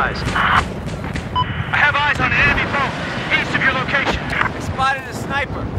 I have eyes on an enemy boat, east of your location. I spotted a sniper.